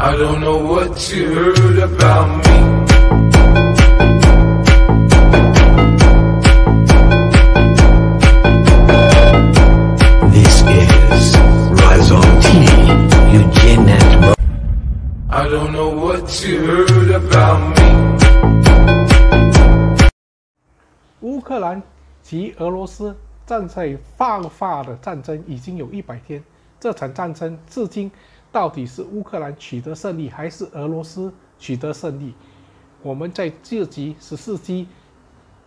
I don't know what you heard about me. This is Rhizome T, Eugene and Mo. I don't know what you heard about me. 乌克兰及俄罗斯正在爆发的战争已经有一百天，这场战争至今到底是乌克兰取得胜利，还是俄罗斯取得胜利？我们在这集十四集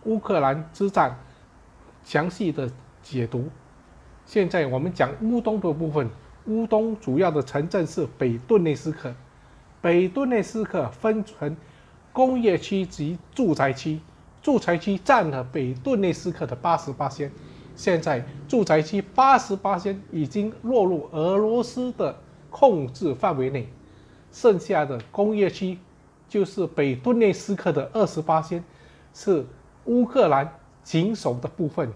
乌克兰之战详细的解读。现在我们讲乌东的部分，乌东主要的城镇是北顿内斯克，北顿内斯克分成工业区及住宅区。住宅区占了北顿内斯克的八十八仙，现在住宅区八十八仙已经落入俄罗斯的控制范围内，剩下的工业区就是北顿内斯克的二十八仙，是乌克兰紧守的部分。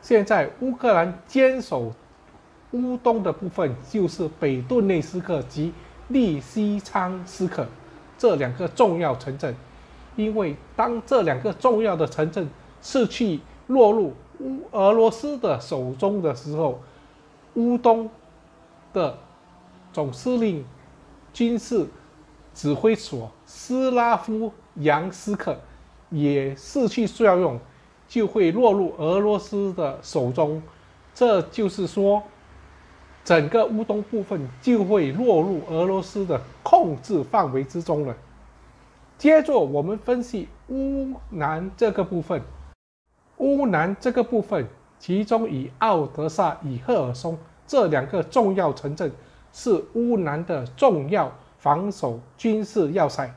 现在乌克兰坚守乌东的部分就是北顿内斯克及利西昌斯克这两个重要城镇。因为当这两个重要的城镇失去落入乌俄罗斯的手中的时候，乌东的总司令军事指挥所斯拉夫扬斯克也失去效用，就会落入俄罗斯的手中。这就是说，整个乌东部分就会落入俄罗斯的控制范围之中了。接着我们分析乌南这个部分，乌南这个部分，其中以奥德萨与赫尔松这两个重要城镇是乌南的重要防守军事要塞。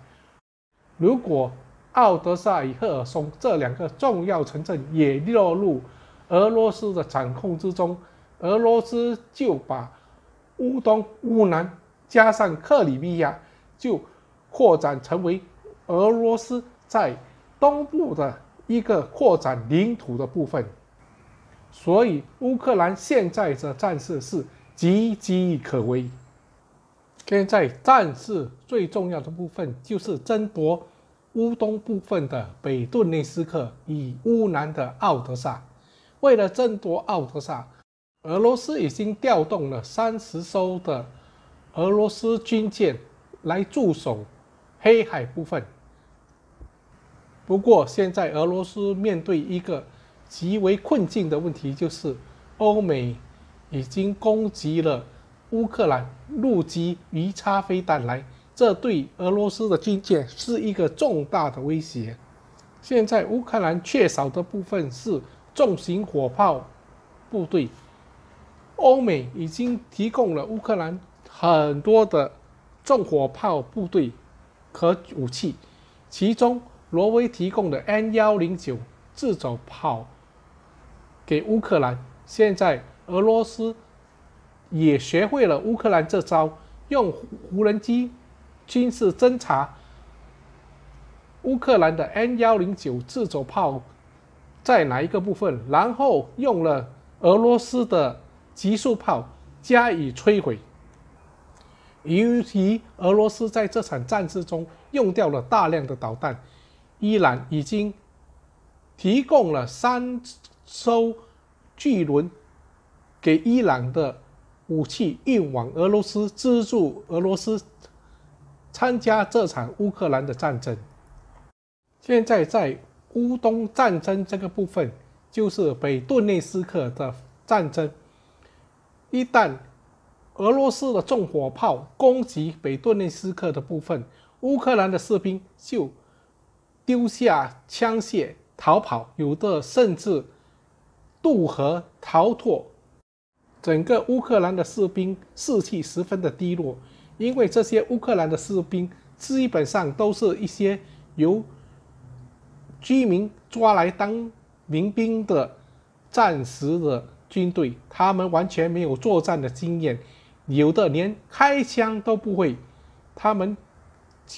如果奥德萨与赫尔松这两个重要城镇也落入俄罗斯的掌控之中，俄罗斯就把乌东、乌南加上克里米亚就扩展成为。俄罗斯在东部的一个扩展领土的部分，所以乌克兰现在的战事是岌岌可危。现在战事最重要的部分就是争夺乌东部分的北顿内斯克与乌南的奥德萨。为了争夺奥德萨，俄罗斯已经调动了三十艘的俄罗斯军舰来驻守黑海部分。不过，现在俄罗斯面对一个极为困境的问题，就是欧美已经攻击了乌克兰陆基鱼叉飞弹来，这对俄罗斯的军舰是一个重大的威胁。现在乌克兰缺少的部分是重型火炮部队，欧美已经提供了乌克兰很多的重火炮部队和武器，其中。挪威提供的 N 幺零九自走炮给乌克兰，现在俄罗斯也学会了乌克兰这招，用无人机军事侦察乌克兰的 N 幺零九自走炮在哪一个部分，然后用了俄罗斯的极速炮加以摧毁。由于俄罗斯在这场战事中用掉了大量的导弹。伊朗已经提供了三艘巨轮给伊朗的武器运往俄罗斯，资助俄罗斯参加这场乌克兰的战争。现在在乌东战争这个部分，就是北顿内斯克的战争。一旦俄罗斯的重火炮攻击北顿内斯克的部分，乌克兰的士兵就。丢下枪械逃跑，有的甚至渡河逃脱。整个乌克兰的士兵士气十分的低落，因为这些乌克兰的士兵基本上都是一些由居民抓来当民兵的战时的军队，他们完全没有作战的经验，有的连开枪都不会。他们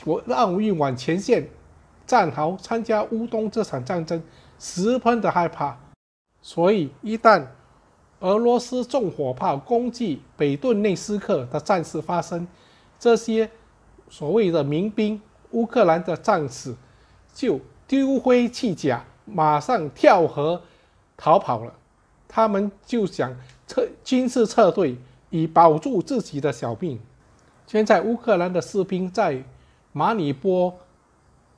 我让运往前线。战壕参加乌东这场战争，十分的害怕，所以一旦俄罗斯重火炮攻击北顿内斯克的战事发生，这些所谓的民兵、乌克兰的战士就丢盔弃甲，马上跳河逃跑了。他们就想撤军事撤退，以保住自己的小命。现在乌克兰的士兵在马里波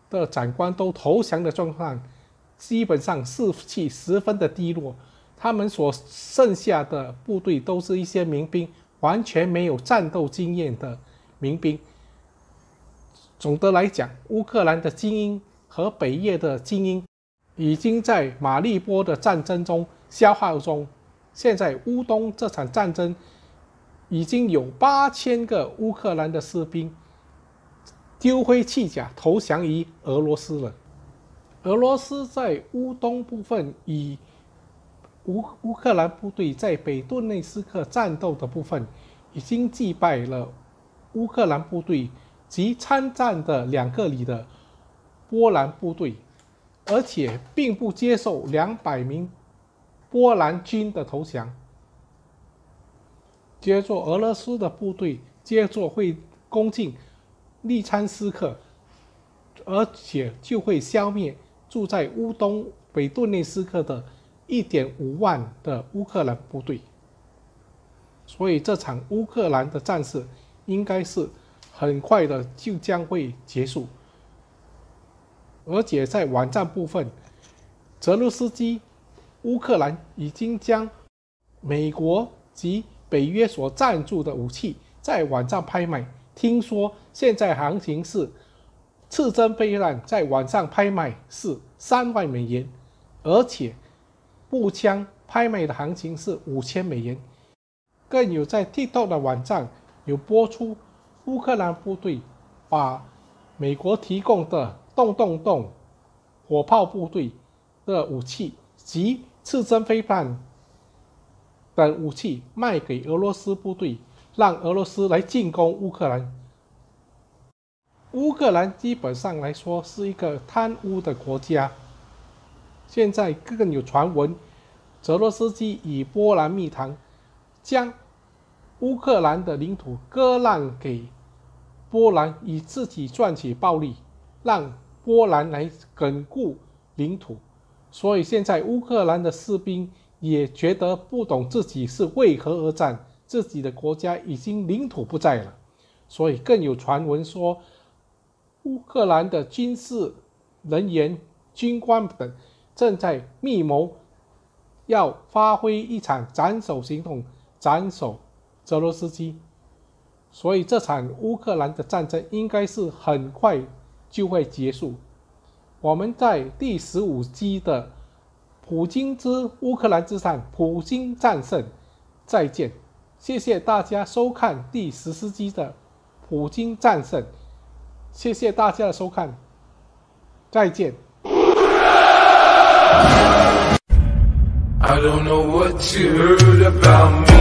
的长官都投降的状况，基本上士气十分的低落。他们所剩下的部队都是一些民兵，完全没有战斗经验的民兵。总的来讲，乌克兰的精英和北叶的精英已经在马利波的战争中。消耗中，现在乌东这场战争已经有八千个乌克兰的士兵丢盔弃甲投降于俄罗斯了。俄罗斯在乌东部分以乌乌克兰部队在北顿内斯克战斗的部分，已经击败了乌克兰部队及参战的两个里的波兰部队，而且并不接受两百名。波兰军的投降，接着俄罗斯的部队接着会攻进利参斯克，而且就会消灭住在乌东北顿涅斯克的1.5万的乌克兰部队。所以这场乌克兰的战事应该是很快的就将会结束，而且在网站部分，泽卢斯基。乌克兰已经将美国及北约所赞助的武器在网上拍卖，听说现在行情是刺针飞弹在网上拍卖是三万美元，而且步枪拍卖的行情是五千美元。更有在 TikTok 的网站有播出乌克兰部队把美国提供的洞洞洞火炮部队的武器及刺针飞弹等武器卖给俄罗斯部队，让俄罗斯来进攻乌克兰。乌克兰基本上来说是一个贪污的国家。现在更有传闻，泽洛斯基以波兰密谈，将乌克兰的领土割让给波兰，以自己赚取暴利，让波兰来巩固领土。所以现在乌克兰的士兵也觉得不懂自己是为何而战，自己的国家已经领土不在了，所以更有传闻说，乌克兰的军事人员、军官等正在密谋，要发挥一场斩首行动，斩首泽罗斯基。所以这场乌克兰的战争应该是很快就会结束。我们在第十五集的《普京之乌克兰之战》，普京战胜，再见！谢谢大家收看第十四集的《普京战胜》，谢谢大家的收看，再见。I don't know what you heard about me.